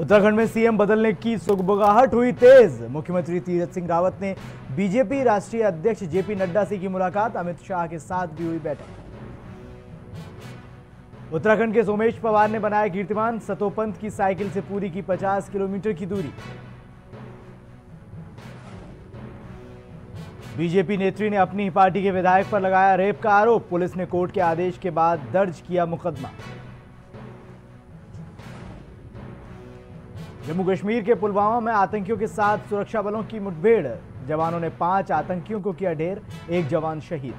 उत्तराखंड में सीएम बदलने की सुगबुगाहट हुई तेज। मुख्यमंत्री तीरथ सिंह रावत ने बीजेपी राष्ट्रीय अध्यक्ष जेपी नड्डा से की मुलाकात। अमित शाह के साथ भी हुई बैठक। उत्तराखंड के सोमेश पवार ने बनाया कीर्तिमान। सतोपंत की साइकिल से पूरी की 50 किलोमीटर की दूरी। बीजेपी नेत्री ने अपनी ही पार्टी के विधायक पर लगाया रेप का आरोप। पुलिस ने कोर्ट के आदेश के बाद दर्ज किया मुकदमा। जम्मू कश्मीर के पुलवामा में आतंकियों के साथ सुरक्षा बलों की मुठभेड़। जवानों ने पाँच आतंकियों को किया ढेर, एक जवान शहीद।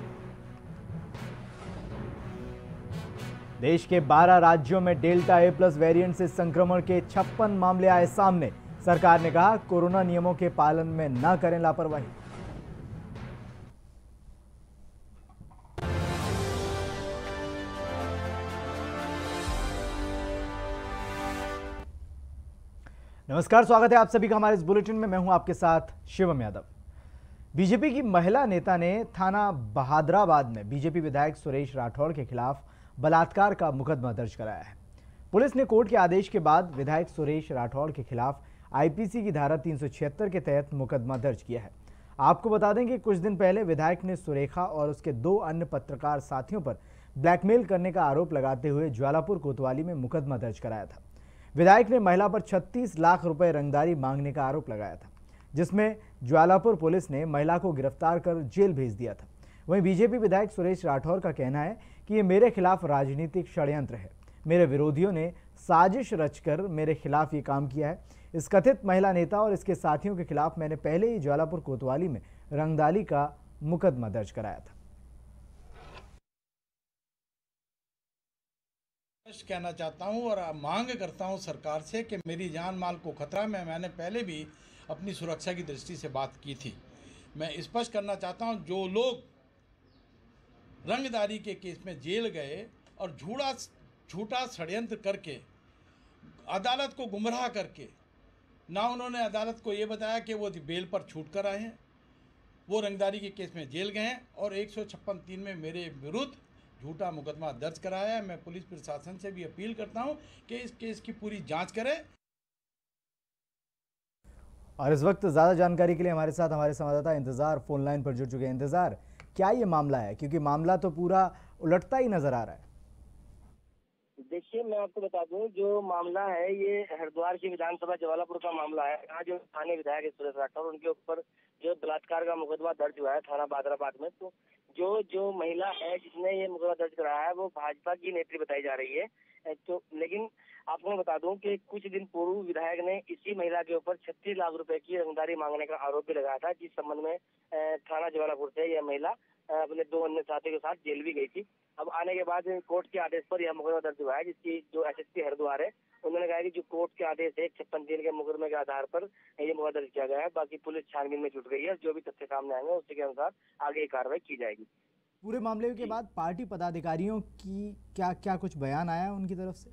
देश के 12 राज्यों में डेल्टा ए प्लस वेरिएंट से संक्रमण के छप्पन मामले आए सामने। सरकार ने कहा, कोरोना नियमों के पालन में न करें लापरवाही। नमस्कार, स्वागत है आप सभी का हमारे इस बुलेटिन में। मैं हूँ आपके साथ शिवम यादव। बीजेपी की महिला नेता ने थाना बहादराबाद में बीजेपी विधायक सुरेश राठौड़ के खिलाफ बलात्कार का मुकदमा दर्ज कराया है। पुलिस ने कोर्ट के आदेश के बाद विधायक सुरेश राठौड़ के खिलाफ आईपीसी की धारा 376 के तहत मुकदमा दर्ज किया है। आपको बता दें कि कुछ दिन पहले विधायक ने सुरेखा और उसके दो अन्य पत्रकार साथियों पर ब्लैकमेल करने का आरोप लगाते हुए ज्वालापुर कोतवाली में मुकदमा दर्ज कराया था। विधायक ने महिला पर 36 लाख रुपए रंगदारी मांगने का आरोप लगाया था, जिसमें ज्वालापुर पुलिस ने महिला को गिरफ़्तार कर जेल भेज दिया था। वहीं बीजेपी विधायक सुरेश राठौर का कहना है कि ये मेरे खिलाफ राजनीतिक षड्यंत्र है। मेरे विरोधियों ने साजिश रचकर मेरे खिलाफ ये काम किया है। इस कथित महिला नेता और इसके साथियों के खिलाफ मैंने पहले ही ज्वालापुर कोतवाली में रंगदाली का मुकदमा दर्ज कराया था। स्पष्ट कहना चाहता हूँ और मांग करता हूँ सरकार से कि मेरी जान माल को खतरा में मैंने पहले भी अपनी सुरक्षा की दृष्टि से बात की थी। मैं स्पष्ट करना चाहता हूँ, जो लोग रंगदारी के केस में जेल गए और झूठा झूठा षड्यंत्र करके, अदालत को गुमराह करके, ना उन्होंने अदालत को ये बताया कि वो बेल पर छूट कर आए हैं, वो रंगदारी के केस में जेल गए हैं और एक तीन में मेरे विरुद्ध झूठा मुकदमा दर्ज कराया है। मैं पुलिस प्रशासन से भी अपील करता हूँ कि इस केस की पूरी जाँच करें। और इस वक्त ज़्यादा जानकारी के लिए हमारे साथ हमारे संवाददाता इंतज़ार फ़ोन लाइन पर जुड़ चुके हैं। इंतज़ार क्या ये मामला है? क्योंकि मामला तो पूरा उलटता ही नज़र आ रहा है। देखिए मैं आपको बता दूँ जो मामला है ये हरिद्वार की विधानसभा जवालापुर का मामला है। यहाँ जो स्थानीय विधायक सुरेश राठौर उनके ऊपर जो बलात्कार का मुकदमा दर्ज हुआ है थाना बादराबाद में तो जो जो महिला है जिसने ये मुकदमा दर्ज कराया है, वो भाजपा की नेत्री बताई जा रही है। तो लेकिन आपको मैं बता दूँ कि कुछ दिन पूर्व विधायक ने इसी महिला के ऊपर छत्तीस लाख रुपए की रंगदारी मांगने का आरोप भी लगाया था, जिस संबंध में थाना जवालापुर से यह महिला अपने दो अन्य साथियों के साथ जेल भी गई थी। अब आने के बाद कोर्ट के आदेश पर यह मुकदमा दर्ज हुआ है, जिसकी जो एस एस हरिद्वार है उन्होंने कहा कि जो कोर्ट के आदेश है छप्पन दिन के मुकदमे के आधार पर ये मुकदमा दर्ज किया गया है। बाकी पुलिस छानबीन में जुट गई है। जो भी तथ्य सामने आएँगे उसी के अनुसार आगे कार्रवाई की जाएगी। पूरे मामले के बाद पार्टी पदाधिकारियों की क्या क्या कुछ बयान आया उनकी तरफ़ से?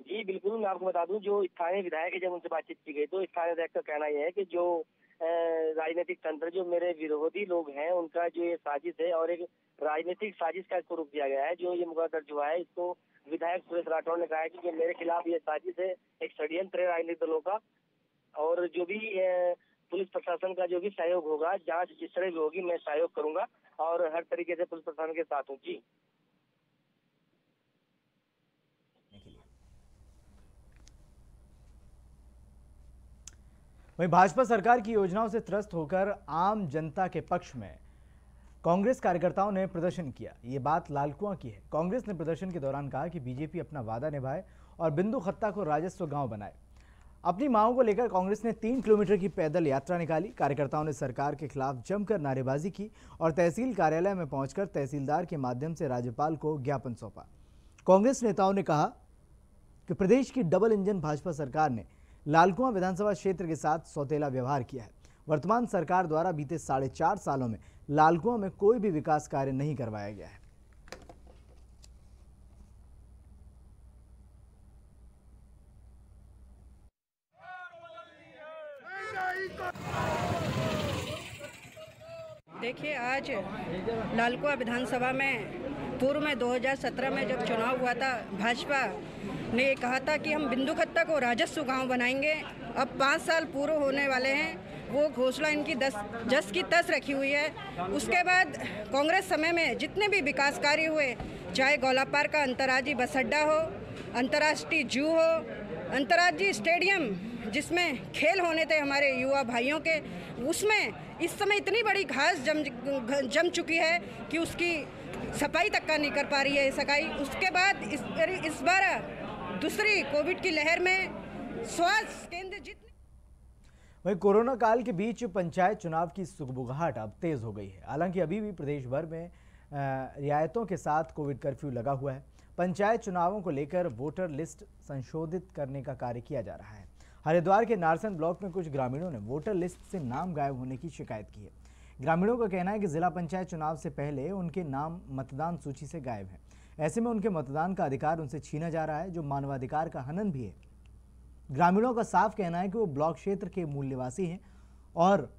जी बिल्कुल। मैं आपको बता दूँ जो स्थानीय विधायक है जब उनसे बातचीत की गई तो स्थानीय विधायक का कहना यह है कि जो राजनीतिक तंत्र जो मेरे विरोधी लोग हैं उनका जो ये साजिश है और एक राजनीतिक साजिश का इसको रूप दिया गया है। जो ये मुकदमा दर्ज हुआ है इसको विधायक सुरेश राठौर ने कहा है कि जो मेरे खिलाफ ये साजिश है, एक षड्यंत्र है राजनीतिक दलों का, और जो भी पुलिस प्रशासन का जो भी सहयोग होगा, जाँच जिस तरह भी होगी, मैं सहयोग करूँगा और हर तरीके से पुलिस प्रशासन के साथ हूँ। जी। वहीं भाजपा सरकार की योजनाओं से त्रस्त होकर आम जनता के पक्ष में कांग्रेस कार्यकर्ताओं ने प्रदर्शन किया। ये बात लालकुआ की है। कांग्रेस ने प्रदर्शन के दौरान कहा कि बीजेपी अपना वादा निभाए और बिंदु खत्ता को राजस्व गाँव बनाए। अपनी मांगों को लेकर कांग्रेस ने तीन किलोमीटर की पैदल यात्रा निकाली। कार्यकर्ताओं ने सरकार के खिलाफ जमकर नारेबाजी की और तहसील कार्यालय में पहुंचकर तहसीलदार के माध्यम से राज्यपाल को ज्ञापन सौंपा। कांग्रेस नेताओं ने कहा कि प्रदेश की डबल इंजन भाजपा सरकार ने लालकुआ विधानसभा क्षेत्र के साथ सौतेला व्यवहार किया है। वर्तमान सरकार द्वारा बीते साढ़े चार सालों में लालकुआं में कोई भी विकास कार्य नहीं करवाया गया है। देखिए, आज लालकुआ विधानसभा में पूर्व में 2017 में जब चुनाव हुआ था, भाजपा ने कहा था कि हम बिंदु खत्ता को राजस्व गाँव बनाएँगे। अब पाँच साल पूरे होने वाले हैं। वो घोषणा इनकी दस, जस की तस रखी हुई है। उसके बाद कांग्रेस समय में जितने भी विकास कार्य हुए, चाहे गौलापार का अंतर्राज्यीय बस अड्डा हो, अंतर्राष्ट्रीय जू हो, अंतर्राज्यीय स्टेडियम जिसमें खेल होने थे हमारे युवा भाइयों के, उसमें इस समय इतनी बड़ी घास जम जम चुकी है कि उसकी सफ़ाई तक का नहीं कर पा रही है सकाई उसके बाद इस इस बार दूसरी कोविड की लहर में स्वास्थ्य केंद्र जितने वहीं कोरोना काल के बीच पंचायत चुनाव की सुगबुगाहट अब तेज हो गई है। हालाँकि अभी भी प्रदेश भर में रियायतों के साथ कोविड कर्फ्यू लगा हुआ है। पंचायत चुनावों को लेकर वोटर लिस्ट संशोधित करने का कार्य किया जा रहा है। हरिद्वार के नारसन ब्लॉक में कुछ ग्रामीणों ने वोटर लिस्ट से नाम गायब होने की शिकायत की है। ग्रामीणों का कहना है कि जिला पंचायत चुनाव से पहले उनके नाम मतदान सूची से गायब है। ऐसे में उनके मतदान का अधिकार उनसे छीना जा रहा है, जो मानवाधिकार का हनन भी है। ग्रामीणों का साफ़ कहना है कि वो ब्लॉक क्षेत्र के मूल निवासी हैं और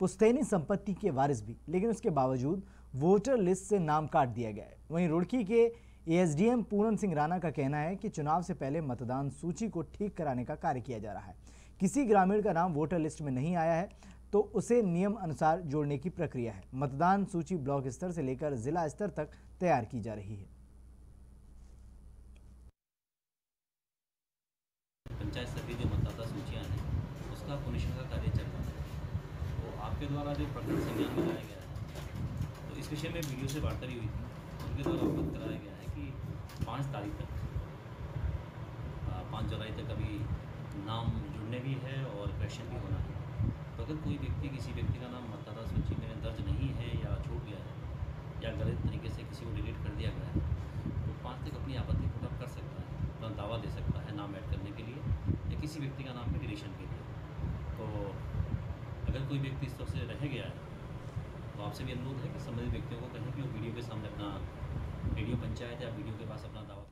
पुस्तैनी संपत्ति के वारिस भी। लेकिन उसके बावजूद वोटर लिस्ट से नाम काट दिया गया है। वहीं रुड़की के एएसडीएम पूनम सिंह राणा का कहना है कि चुनाव से पहले मतदान सूची को ठीक कराने का कार्य किया जा रहा है। किसी ग्रामीण का नाम वोटर लिस्ट में नहीं आया है तो उसे नियम अनुसार जोड़ने की प्रक्रिया है। मतदान सूची ब्लॉक स्तर से लेकर जिला स्तर तक तैयार की जा रही है। पंचायत की जो मतदाता सूचियाँ हैं, उसका पुनिशन का कार्य चल रहा है। तो आपके द्वारा जो प्रकरण संज्ञान में लाया गया है। तो इस विषय में वीडियो से वार्ता भी हुई थी। उनके द्वारा अवगत कराया गया है कि पाँच तारीख तक पाँच जुलाई तक अभी नाम जुड़ने भी है और क्वेश्चन भी होना है। तो अगर कोई व्यक्ति, किसी व्यक्ति का नाम मतदाता सूची में दर्ज नहीं है या छूट गया है या गलत तरीके से किसी को डिलीट कर दिया गया है तो पाँच तक अपनी आपत्ति पुटअप कर सकता है अपना दावा दे सकता है नाम ऐड करने के लिए। या किसी व्यक्ति का नाम में डिलीशन के लिए। तो अगर कोई व्यक्ति इस तरह से रह गया है तो आपसे भी अनुरोध है कि संबंधित व्यक्तियों को कहें कि वो वीडियो के सामने अपना वीडियो पंचायत या वीडियो के पास अपना दावा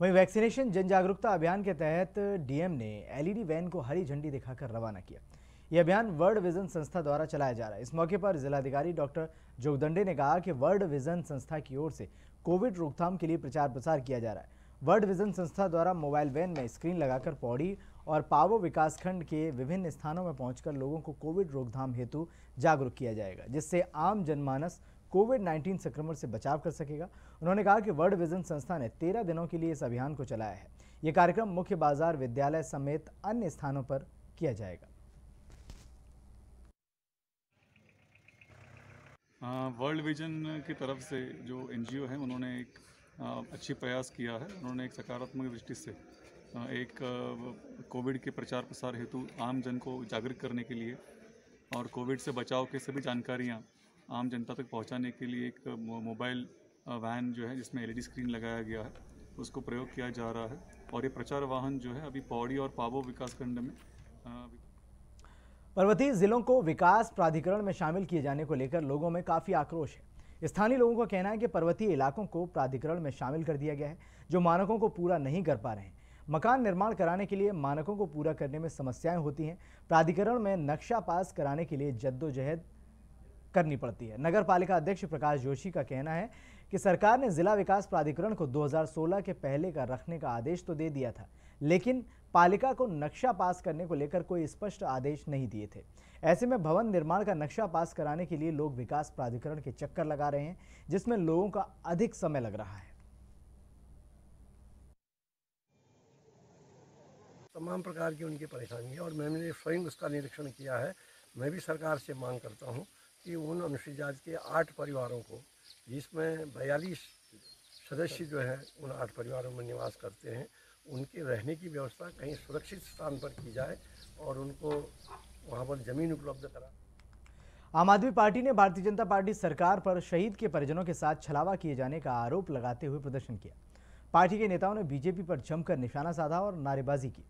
वहीं वैक्सीनेशन जन जागरूकता अभियान के तहत डीएम ने एलईडी वैन को हरी झंडी दिखाकर रवाना किया। यह अभियान वर्ल्ड विजन संस्था द्वारा चलाया जा रहा है। इस मौके पर जिलाधिकारी डॉक्टर जोगदंडे ने कहा कि वर्ल्ड विजन संस्था की ओर से कोविड रोकथाम के लिए प्रचार प्रसार किया जा रहा है। वर्ल्ड विजन संस्था द्वारा मोबाइल वैन में स्क्रीन लगाकर पौड़ी और पावो विकासखंड के विभिन्न स्थानों में पहुंचकर लोगों को कोविड रोकथाम हेतु जागरूक किया जाएगा, जिससे आम जनमानस कोविड 19 संक्रमण से बचाव कर सकेगा। उन्होंने कहा कि वर्ल्ड विजन संस्था ने तेरह दिनों के लिए इस अभियान को चलाया है। ये कार्यक्रम मुख्य बाज़ार, विद्यालय समेत अन्य स्थानों पर किया जाएगा। वर्ल्ड विजन की तरफ़ से जो एनजीओ है, उन्होंने एक अच्छी प्रयास किया है। उन्होंने एक सकारात्मक दृष्टि से एक कोविड के प्रचार प्रसार हेतु आम जन को जागरूक करने के लिए और कोविड से बचाव के सभी जानकारियाँ आम जनता तक पहुँचाने के लिए एक मोबाइल वैन जो है, जिसमें एलईडी स्क्रीन लगाया गया है, उसको प्रयोग किया जा रहा है और ये प्रचार वाहन जो है, अभी पौड़ी और पाबो विकासखंड में पर्वतीय जिलों को विकास प्राधिकरण में शामिल किए जाने को लेकर लोगों में काफ़ी आक्रोश है। स्थानीय लोगों का कहना है कि पर्वतीय इलाकों को प्राधिकरण में शामिल कर दिया गया है, जो मानकों को पूरा नहीं कर पा रहे हैं। मकान निर्माण कराने के लिए मानकों को पूरा करने में समस्याएँ होती हैं। प्राधिकरण में नक्शा पास कराने के लिए जद्दोजहद करनी पड़ती है। नगर पालिका अध्यक्ष प्रकाश जोशी का कहना है कि सरकार ने जिला विकास प्राधिकरण को 2016 के पहले का रखने का आदेश तो दे दिया था, लेकिन पालिका को नक्शा पास करने को लेकर कोई स्पष्ट आदेश नहीं दिए थे। ऐसे में भवन निर्माण का नक्शा पास कराने के लिए लोग विकास प्राधिकरण के चक्कर लगा रहे हैं, जिसमें लोगों का अधिक समय लग रहा है। तमाम प्रकार की उनकी परेशानी है और मैंने स्वयं उसका निरीक्षण किया है। मैं भी सरकार से मांग करता हूँ कि उन अनुसूचित जाति के आठ परिवारों को, जिसमें बयालीस सदस्य जो है, उन आठ परिवारों में निवास करते हैं उनके रहने की व्यवस्था कहीं सुरक्षित स्थान पर की जाए और उनको वहाँ पर ज़मीन उपलब्ध करा। आम आदमी पार्टी ने भारतीय जनता पार्टी सरकार पर शहीद के परिजनों के साथ छलावा किए जाने का आरोप लगाते हुए प्रदर्शन किया। पार्टी के नेताओं ने बीजेपी पर जमकर निशाना साधा और नारेबाजी की।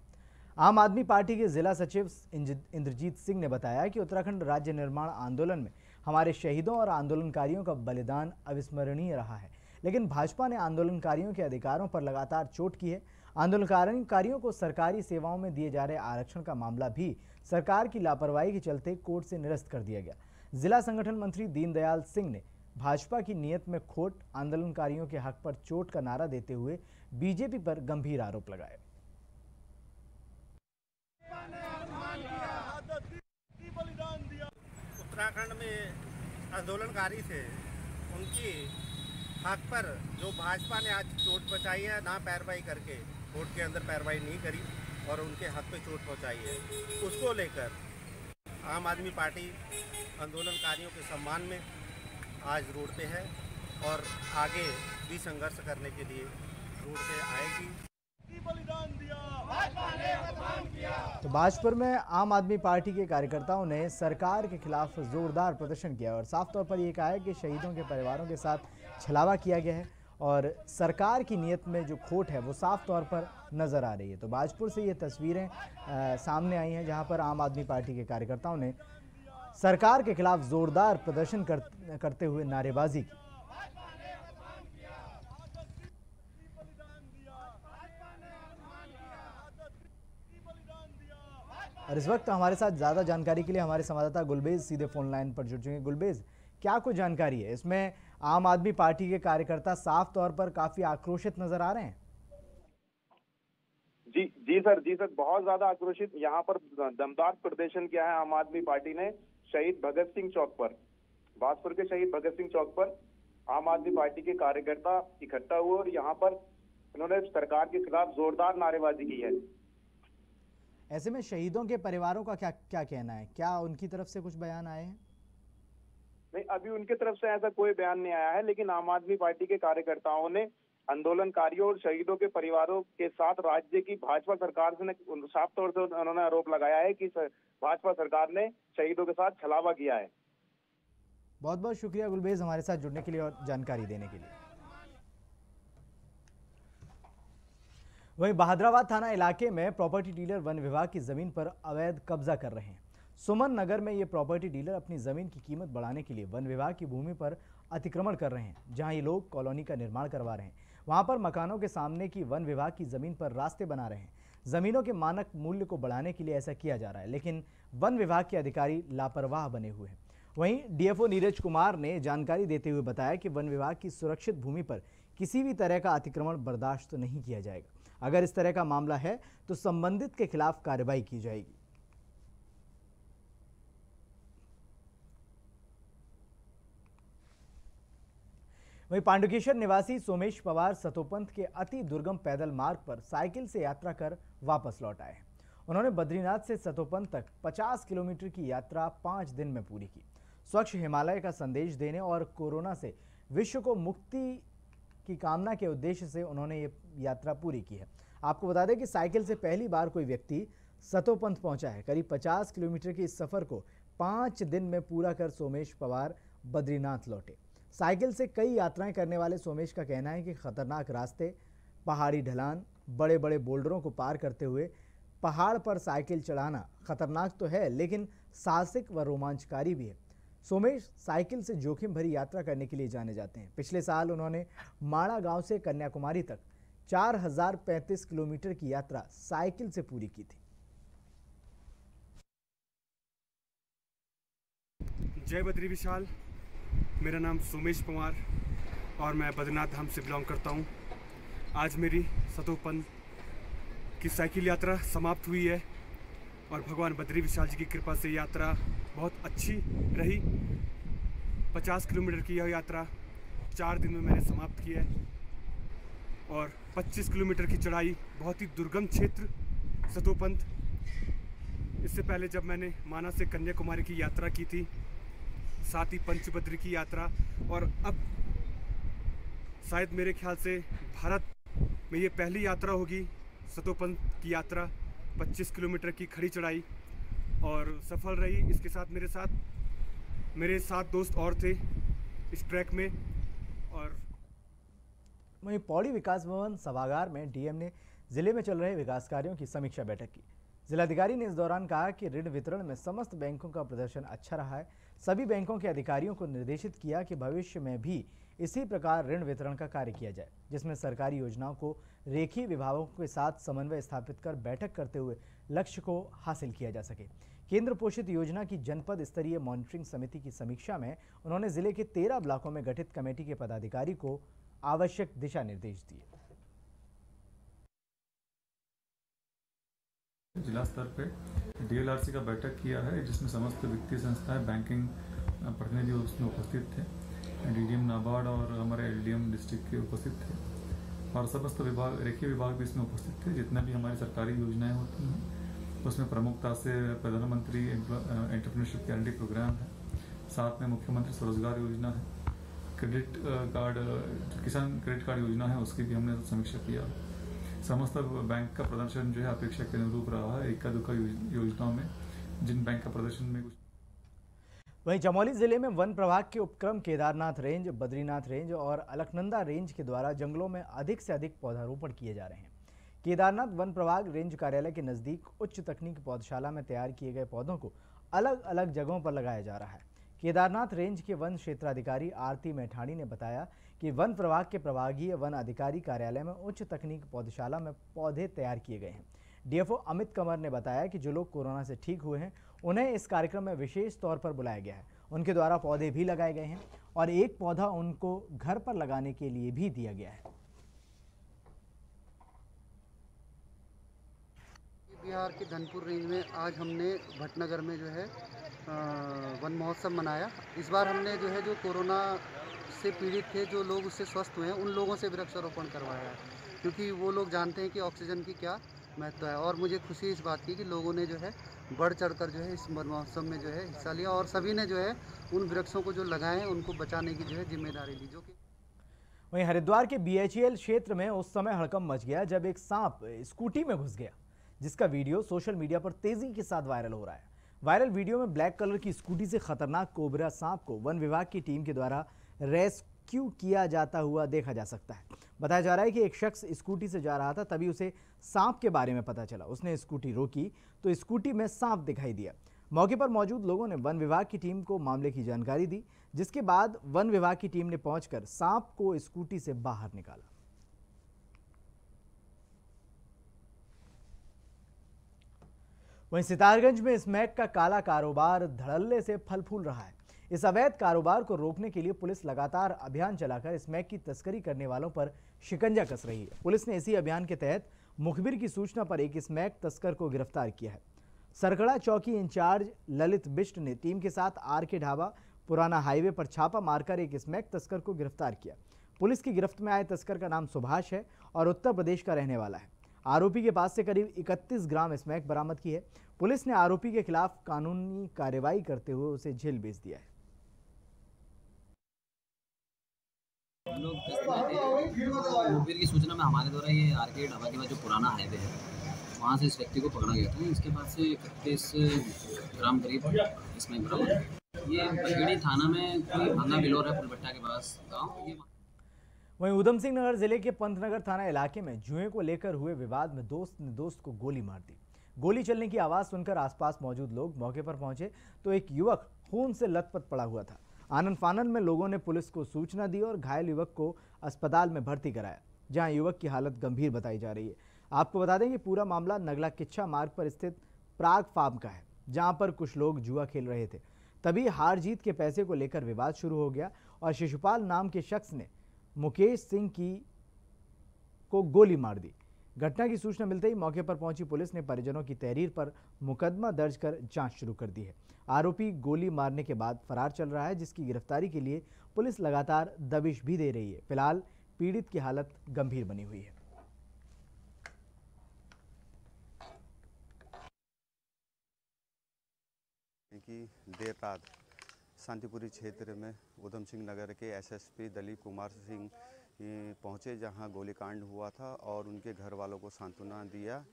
आम आदमी पार्टी के जिला सचिव इंद्रजीत सिंह ने बताया कि उत्तराखंड राज्य निर्माण आंदोलन में हमारे शहीदों और आंदोलनकारियों का बलिदान अविस्मरणीय रहा है। लेकिन भाजपा ने आंदोलनकारियों के अधिकारों पर लगातार चोट की है। आंदोलनकारियों को सरकारी सेवाओं में दिए जा रहे आरक्षण का मामला भी सरकार की लापरवाही के चलते कोर्ट से निरस्त कर दिया गया। जिला संगठन मंत्री दीनदयाल सिंह ने भाजपा की नीयत में खोट आंदोलनकारियों के हक पर चोट का नारा देते हुए बीजेपी पर गंभीर आरोप लगाए। उत्तराखंड में आंदोलनकारी थे, उनकी हक पर जो भाजपा ने आज चोट बचाई है, ना पैरवाई करके कोर्ट के अंदर पैरवाई नहीं करी और उनके हाथ पे चोट पहुंचाई है। उसको लेकर आम आदमी पार्टी आंदोलनकारियों के सम्मान में आज रोड पे है और आगे भी संघर्ष करने के लिए रोड पे आएगी। तो बाजपुर में आम आदमी पार्टी के कार्यकर्ताओं ने सरकार के खिलाफ जोरदार प्रदर्शन किया और साफ़ तौर पर यह कहा है कि शहीदों के परिवारों के साथ छलावा किया गया है। और सरकार की नीयत में जो खोट है वो साफ़ तौर पर नज़र आ रही है। तो बाजपुर से ये तस्वीरें सामने आई हैं जहाँ पर आम आदमी पार्टी के कार्यकर्ताओं ने सरकार के खिलाफ जोरदार प्रदर्शन कर, करते हुए नारेबाजी की। और इस वक्त हमारे साथ ज़्यादा जानकारी के लिए हमारे संवाददाता गुलबेज सीधे फ़ोन लाइन पर जुड़ चुके हैं। गुलबेज क्या कुछ जानकारी है? इसमें आम आदमी पार्टी के कार्यकर्ता साफ़ तौर पर काफ़ी आक्रोशित नज़र आ रहे हैं। जी जी सर जी सर बहुत ज़्यादा आक्रोशित। यहाँ पर दमदार प्रदर्शन किया है आम आदमी पार्टी ने शहीद भगत सिंह चौक पर। बाजपुर के शहीद भगत सिंह चौक पर आम आदमी पार्टी के कार्यकर्ता इकट्ठा हुए और यहाँ पर उन्होंने सरकार के खिलाफ जोरदार नारेबाजी की है। ऐसे में शहीदों के परिवारों का क्या क्या कहना है? क्या उनकी तरफ़ से कुछ बयान आए हैं? नहीं, अभी उनके तरफ़ से ऐसा कोई बयान नहीं आया है, लेकिन आम आदमी पार्टी के कार्यकर्ताओं ने आंदोलनकारियों और शहीदों के परिवारों के साथ राज्य की भाजपा सरकार से साफ़ तौर से उन्होंने आरोप लगाया है कि भाजपा सरकार ने शहीदों के साथ छलावा किया है। बहुत बहुत शुक्रिया गुलबेज हमारे साथ जुड़ने के लिए और जानकारी देने के लिए। वहीं बहादराबाद थाना इलाके में प्रॉपर्टी डीलर वन विभाग की ज़मीन पर अवैध कब्जा कर रहे हैं। सुमन नगर में ये प्रॉपर्टी डीलर अपनी ज़मीन की कीमत बढ़ाने के लिए वन विभाग की भूमि पर अतिक्रमण कर रहे हैं, जहाँ ये लोग कॉलोनी का निर्माण करवा रहे हैं। वहाँ पर मकानों के सामने की वन विभाग की ज़मीन पर रास्ते बना रहे हैं। जमीनों के मानक मूल्य को बढ़ाने के लिए ऐसा किया जा रहा है, लेकिन वन विभाग के अधिकारी लापरवाह बने हुए हैं। वहीं डीएफओ नीरज कुमार ने जानकारी देते हुए बताया कि वन विभाग की सुरक्षित भूमि पर किसी भी तरह का अतिक्रमण बर्दाश्त नहीं किया जाएगा। अगर इस तरह का मामला है तो संबंधित के खिलाफ कार्रवाई की जाएगी। वहीं पांडुकेश्वर निवासी सोमेश पवार सतोपंथ के अति दुर्गम पैदल मार्ग पर साइकिल से यात्रा कर वापस लौट आए। उन्होंने बद्रीनाथ से सतोपंथ तक 50 किलोमीटर की यात्रा पाँच दिन में पूरी की। स्वच्छ हिमालय का संदेश देने और कोरोना से विश्व को मुक्ति की कामना के उद्देश्य से उन्होंने ये यात्रा पूरी की है। आपको बता दें कि साइकिल से पहली बार कोई व्यक्ति सतोपंथ पहुँचा है। करीब 50 किलोमीटर के इस सफ़र को पाँच दिन में पूरा कर सोमेश पवार बद्रीनाथ लौटे। साइकिल से कई यात्राएँ करने वाले सोमेश का कहना है कि खतरनाक रास्ते, पहाड़ी ढलान बड़े बड़े बोल्डरों को पार करते हुए पहाड़ पर साइकिल चलाना खतरनाक तो है, लेकिन साहसिक व रोमांचकारी भी है। सोमेश साइकिल से जोखिम भरी यात्रा करने के लिए जाने जाते हैं। पिछले साल उन्होंने माड़ा गाँव से कन्याकुमारी तक 4035 किलोमीटर की यात्रा साइकिल से पूरी की थी। जय बद्री विशाल। मेरा नाम सोमेश कुमार और मैं बद्रीनाथ धाम से बिलोंग करता हूँ। आज मेरी सतोपन की साइकिल यात्रा समाप्त हुई है और भगवान बद्री विशाल जी की कृपा से यात्रा बहुत अच्छी रही। 50 किलोमीटर की यह यात्रा चार दिन में मैंने समाप्त की है और 25 किलोमीटर की चढ़ाई बहुत ही दुर्गम क्षेत्र सतोपंथ इससे पहले जब मैंने माना से कन्याकुमारी की यात्रा की थी साथ ही पंचभद्र की यात्रा। और अब शायद मेरे ख्याल से भारत में ये पहली यात्रा होगी सतोपंथ की यात्रा 25 किलोमीटर की खड़ी चढ़ाई। और सफल रही इसके साथ मेरे साथ, मेरे सात दोस्त और थे इस ट्रैक में। और वहीं पौड़ी विकास भवन सभागार में डीएम ने ज़िले में चल रहे विकास कार्यों की समीक्षा बैठक की। जिलाधिकारी ने इस दौरान कहा कि ऋण वितरण में समस्त बैंकों का प्रदर्शन अच्छा रहा है सभी बैंकों के अधिकारियों को निर्देशित किया कि भविष्य में भी इसी प्रकार ऋण वितरण का कार्य किया जाए, जिसमें सरकारी योजनाओं को रेखीय विभागों के साथ समन्वय स्थापित कर बैठक करते हुए लक्ष्य को हासिल किया जा सके। केंद्र पोषित योजना की जनपद स्तरीय मॉनिटरिंग समिति की समीक्षा में उन्होंने ज़िले के तेरह ब्लॉकों में गठित कमेटी के पदाधिकारी को आवश्यक दिशा निर्देश दिए। जिला स्तर पे डीएलआरसी का बैठक किया है, जिसमें समस्त वित्तीय संस्थाएँ, बैंकिंग प्रतिनिधि उसमें उपस्थित थे। डीडीएम नाबार्ड और हमारे एलडीएम डिस्ट्रिक्ट के उपस्थित थे। और समस्त विभाग, रेखीय विभाग भी इसमें उपस्थित थे, जितने भी हमारी सरकारी योजनाएँ होती हैं, उसमें प्रमुखता से प्रधानमंत्री एंटरप्रेन्योरशिप गारंटी प्रोग्राम है, साथ में मुख्यमंत्री स्वरोजगार योजना है, क्रेडिट कार्ड किसान क्रेडिट कार्ड योजना है, उसकी भी हमने समीक्षा किया। समस्त बैंक का प्रदर्शन जो है अपेक्षा के अनुरूप रहा है इक्का दुक्का योजनाओं में, जिन बैंक का प्रदर्शन में कुछ वहीं चमोली ज़िले में वन प्रभाग के उपक्रम केदारनाथ रेंज, बद्रीनाथ रेंज और अलकनंदा रेंज के द्वारा जंगलों में अधिक से अधिक पौधारोपण किए जा रहे हैं। केदारनाथ वन प्रभाग रेंज कार्यालय के नज़दीक उच्च तकनीक पौधशाला में तैयार किए गए पौधों को अलग अलग जगहों पर लगाया जा रहा है। केदारनाथ रेंज के वन क्षेत्राधिकारी आरती मैठाणी ने बताया कि वन प्रभाग के प्रभागीय वन अधिकारी कार्यालय में उच्च तकनीक पौधशाला में पौधे तैयार किए गए हैं। डीएफओ अमित कंवर ने बताया कि जो लोग कोरोना से ठीक हुए हैं, उन्हें इस कार्यक्रम में विशेष तौर पर बुलाया गया है। उनके द्वारा पौधे भी लगाए गए हैं और एक पौधा उनको घर पर लगाने के लिए भी दिया गया है। बिहार के धनपुर रेंज में आज हमने भटनगर में जो है वन महोत्सव मनाया। इस बार हमने जो है, जो कोरोना से पीड़ित थे, जो लोग उससे स्वस्थ हुए हैं, उन लोगों से वृक्षारोपण करवाया है। क्योंकि वो लोग जानते हैं कि ऑक्सीजन की क्या महत्व है। और मुझे खुशी इस बात की कि लोगों ने जो है, बढ़ चढ़कर जो है, इस महोत्सव में जो है, हिस्सा लिया और सभी ने जो है, उन वृक्षों को जो लगाए हैं, उनको बचाने की जो है, ज़िम्मेदारी ली, जो कि वहीं हरिद्वार के बीएचईएल क्षेत्र में उस समय हड़कम मच गया, जब एक सांप स्कूटी में घुस गया, जिसका वीडियो सोशल मीडिया पर तेज़ी के साथ वायरल हो रहा है। वायरल वीडियो में ब्लैक कलर की स्कूटी से खतरनाक कोबरा सांप को वन विभाग की टीम के द्वारा रेस्क्यू किया जाता हुआ देखा जा सकता है। बताया जा रहा है कि एक शख्स स्कूटी से जा रहा था, तभी उसे सांप के बारे में पता चला। उसने स्कूटी रोकी तो स्कूटी में सांप दिखाई दिया। मौके पर मौजूद लोगों ने वन विभाग की टीम को मामले की जानकारी दी, जिसके बाद वन विभाग की टीम ने पहुंचकर सांप को स्कूटी से बाहर निकाला। वहीं सितारगंज में स्मैक का काला कारोबार धड़ल्ले से फल फूल रहा है। इस अवैध कारोबार को रोकने के लिए पुलिस लगातार अभियान चलाकर स्मैक की तस्करी करने वालों पर शिकंजा कस रही है। पुलिस ने इसी अभियान के तहत मुखबिर की सूचना पर एक स्मैक तस्कर को गिरफ़्तार किया है। सरकड़ा चौकी इंचार्ज ललित बिष्ट ने टीम के साथ आर के ढाबा, पुराना हाईवे पर छापा मारकर एक स्मैक तस्कर को गिरफ़्तार किया। पुलिस की गिरफ्त में आए तस्कर का नाम सुभाष है और उत्तर प्रदेश का रहने वाला है। आरोपी के पास से करीब 31 ग्राम स्मैक बरामद की है। पुलिस ने आरोपी के खिलाफ कानूनी कार्रवाई करते हुए उसे जेल भेज दिया है। लोग मुखबिर की सूचना में हमारे द्वारा ये आर के ढाबा के बाद जो पुराना हाईवे है, वहाँ से इस व्यक्ति को पकड़ा गया था। इसके पास से इकतीस ग्राम करीब इसमें बराबर ये पचगढ़ी थाना में कोई भंगा बिलोर है, पुलबट्टा के पास गाँव। ये वहीं उधम सिंह नगर ज़िले के पंतनगर थाना इलाके में जुए को लेकर हुए विवाद में दोस्त ने दोस्त को गोली मार दी। गोली चलने की आवाज़ सुनकर आसपास मौजूद लोग मौके पर पहुँचे तो एक युवक खून से लथपथ पड़ा हुआ था। आनंद फानंद में लोगों ने पुलिस को सूचना दी और घायल युवक को अस्पताल में भर्ती कराया, जहाँ युवक की हालत गंभीर बताई जा रही है। आपको बता दें कि पूरा मामला नगला किच्छा मार्ग पर स्थित प्राग फार्म का है, जहाँ पर कुछ लोग जुआ खेल रहे थे। तभी हार जीत के पैसे को लेकर विवाद शुरू हो गया और शिशुपाल नाम के शख्स ने मुकेश सिंह की को गोली मार दी। घटना की सूचना मिलते ही मौके पर पहुँची पुलिस ने परिजनों की तहरीर पर मुकदमा दर्ज कर जाँच शुरू कर दी है। आरोपी गोली मारने के बाद फरार चल रहा है, जिसकी गिरफ्तारी के लिए पुलिस लगातार दबिश भी दे रही है। फ़िलहाल पीड़ित की हालत गंभीर बनी हुई है। कि देर रात शांतिपुरी क्षेत्र में उधम सिंह नगर के एसएसपी दलीप कुमार सिंह पहुँचे जहाँ गोलीकांड हुआ था और उनके घर वालों को सांत्वना दिया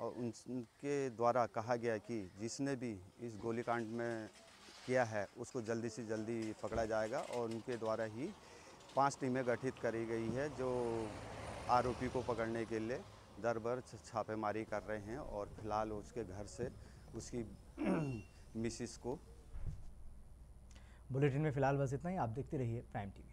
और उनके द्वारा कहा गया कि जिसने भी इस गोलीकांड में किया है, उसको जल्दी से जल्दी पकड़ा जाएगा और उनके द्वारा ही पाँच टीमें गठित करी गई है जो आरोपी को पकड़ने के लिए दर बर छापेमारी कर रहे हैं और फ़िलहाल उसके घर से उसकी मिसिस को बुलेटिन में फ़िलहाल बस इतना ही। आप देखते रहिए प्राइम टीवी।